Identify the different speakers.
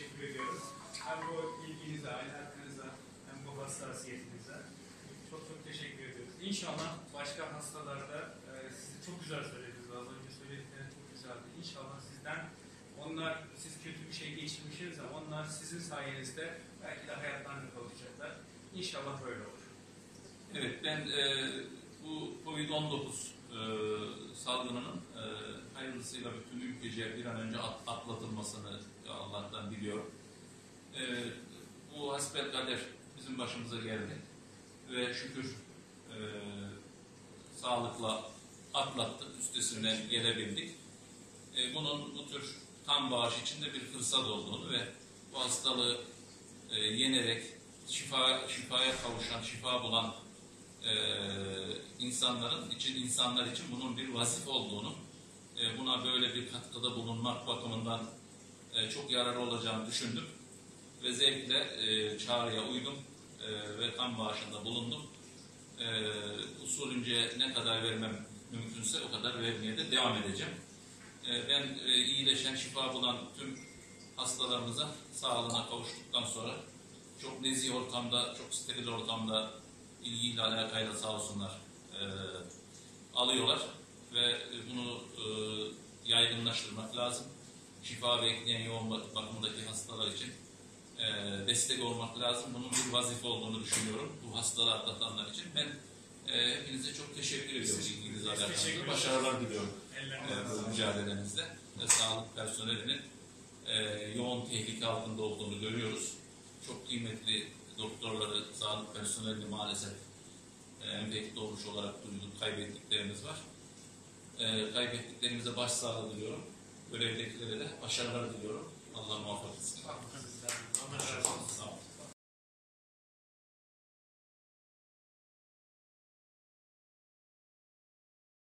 Speaker 1: teşekkür ediyoruz. Hem bu ilginize, alakanıza, hem bu hassasiyetinize çok çok teşekkür ediyoruz. İnşallah başka hastalarda e, siz çok güzel söylediniz. Az önce söyledikleriniz çok güzeldi. İnşallah sizden onlar, siz kötü bir şey geçirmişsiniz ama onlar sizin sayenizde belki de hayatlarını kavuşacaklar. İnşallah böyle olur.
Speaker 2: Evet, ben e, bu Covid-19 e, salgınının e, hayırlısıyla bütün ülkece bir an önce at- atlatılmasını Allah'tan diliyorum. E, bu hasbelkader bizim başımıza geldi ve şükür e, sağlıkla atlattık, üstesinden gelebildik. E, bunun bu tür kan bağış içinde bir fırsat olduğunu ve bu hastalığı e, yenerek şifa şifaya kavuşan, şifa bulan e, insanların için insanlar için bunun bir vazife olduğunu, e, buna böyle bir katkıda bulunmak bakımından e, çok yararlı olacağını düşündüm ve zevkle e, çağrıya uydum e, ve kan bağışında bulundum. E, usulünce ne kadar vermem mümkünse o kadar vermeye de devam edeceğim. E, ben e, iyileşen, şifa bulan tüm hastalarımıza sağlığına kavuştuktan sonra çok nezih ortamda, çok steril ortamda ilgiyle alakayla sağ olsunlar e, alıyorlar ve bunu e, yaygınlaştırmak lazım. Şifa bekleyen yoğun bak- bakımdaki hastalar için e, destek olmak lazım. Bunun bir vazife olduğunu düşünüyorum bu hastalığı atlatanlar için. Ben e, hepinize çok teşekkür ediyorum alakalı.
Speaker 1: ederiz.
Speaker 2: Başarılar diliyorum e, bu mücadelenizde ve sağlık personelinin e, yoğun tehlike altında olduğunu görüyoruz. Çok kıymetli doktorları, sağlık personelini maalesef e, enfekte olmuş olarak duyduk, kaybettiklerimiz var. E, kaybettiklerimize başsağlığı diliyorum. Görevdekilere de başarılar diliyorum. Allah muvaffak etsin.